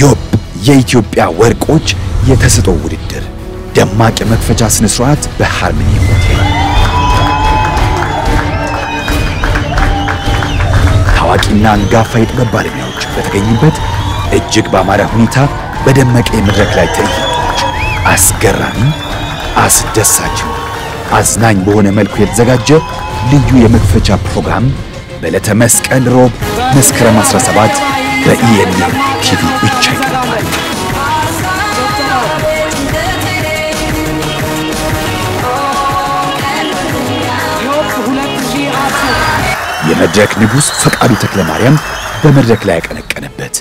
ዮብ የኢትዮጵያ ወርቆች የተሰጥኦ ውድድር ደማቅ የመክፈቻ ስነ ስርዓት በሃርመኒ ሆቴል። ታዋቂና አንጋፋ የጥበብ ባለሙያዎች በተገኙበት እጅግ ባማረ ሁኔታ በደመቀ የመድረክ ላይ ትዕይንቶች። አስገራሚ፣ አስደሳችም አዝናኝ በሆነ መልኩ የተዘጋጀ ልዩ የመክፈቻ ፕሮግራም በዕለተ መስቀል ሮብ መስከረም 17 በኢኤንኤን ቲቪ ብቻ ይቀርባል። የመድረክ ንጉሥ ፈቃዱ ተክለ ማርያም በመድረክ ላይ ያቀነቀነበት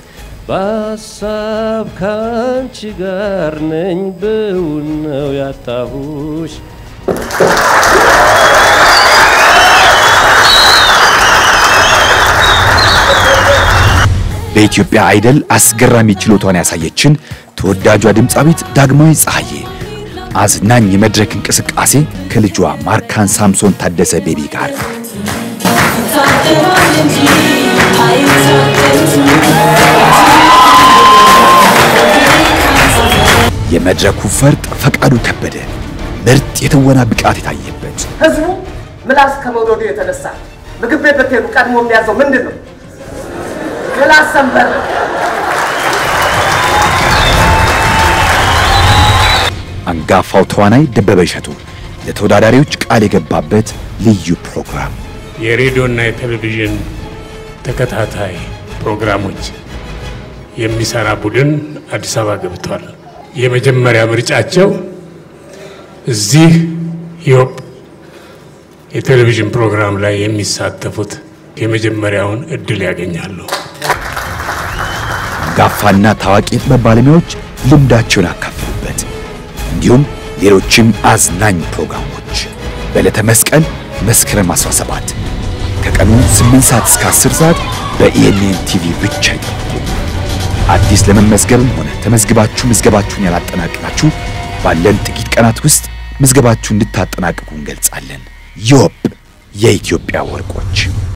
በሀሳብ ካንቺ ጋር ነኝ በውን ነው ያጣሁሽ በኢትዮጵያ አይደል አስገራሚ ችሎታዋን ያሳየችን ተወዳጇ ድምፃዊት ዳግማዊ ፀሐዬ። አዝናኝ የመድረክ እንቅስቃሴ ከልጇ ማርካን ሳምሶን ታደሰ ቤቢ ጋር። የመድረኩ ፈርጥ ፈቃዱ ከበደ ምርጥ የትወና ብቃት የታየበት። ህዝቡ ምላስ ከመውደዱ የተነሳ ምግብ ቤት ብትሄዱ ቀድሞ የሚያዘው ምንድን ነው? ምላስ ሰንበር። አንጋፋው ተዋናይ ደበበ እሸቱ ለተወዳዳሪዎች ቃል የገባበት ልዩ ፕሮግራም የሬዲዮና የቴሌቪዥን ተከታታይ ፕሮግራሞች የሚሰራ ቡድን አዲስ አበባ ገብቷል። የመጀመሪያ ምርጫቸው እዚህ Yop የቴሌቪዥን ፕሮግራም ላይ የሚሳተፉት የመጀመሪያውን እድል ያገኛሉ። አንጋፋና ታዋቂ የጥበብ ባለሙያዎች ልምዳቸውን ያካፍሉበት እንዲሁም ሌሎችም አዝናኝ ፕሮግራሞች በዕለተ መስቀል መስከረም 17 ከቀኑ 8 ሰዓት እስከ 10 ሰዓት በኢኤንኤን ቲቪ ብቻ ይጠብቁ። አዲስ ለመመዝገብም ሆነ ተመዝግባችሁ ምዝገባችሁን ያላጠናቀቃችሁ ባለን ጥቂት ቀናት ውስጥ ምዝገባችሁን እንድታጠናቅቁ እንገልጻለን። ዮብ የኢትዮጵያ ወርቆች